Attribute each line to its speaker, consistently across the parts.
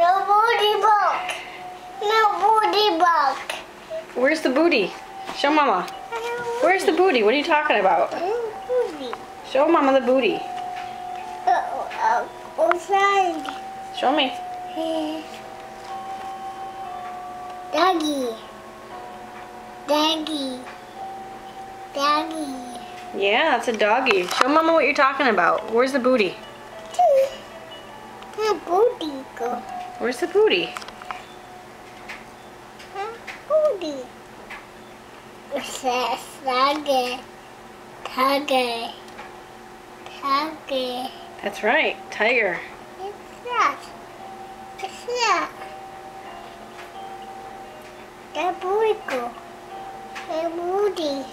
Speaker 1: No booty book. No booty book.
Speaker 2: Where's the booty? Show Mama. Where's the booty? What are you talking about? Show Mama the booty.
Speaker 1: Uh, outside.
Speaker 2: Show me.
Speaker 1: Doggy. Doggy. Doggy.
Speaker 2: Yeah, that's a doggy. Show Mama what you're talking about. Where's the booty?
Speaker 1: No booty go.
Speaker 2: Where's the booty?
Speaker 1: Booty. Doggy. Doggy. Doggy.
Speaker 2: That's right, tiger.
Speaker 1: What's that? What's that? The booty go. The booty.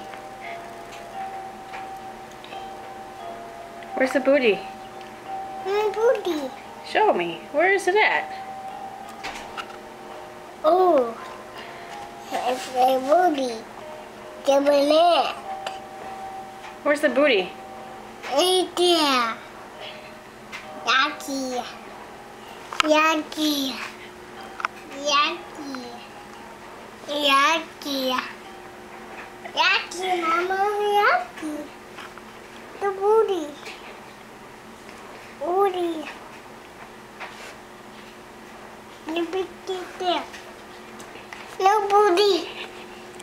Speaker 2: Where's the booty?
Speaker 1: The booty.
Speaker 2: Show me. Where is it at?
Speaker 1: Oh. It's the booty. The banana.
Speaker 2: Where's the booty?
Speaker 1: Right there. Yucky. Yucky. Yucky. Yucky. Yucky, Mama. Yucky. The booty. Booty. The big. No booty.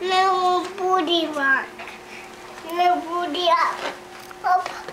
Speaker 1: No booty mark. No booty up. Up.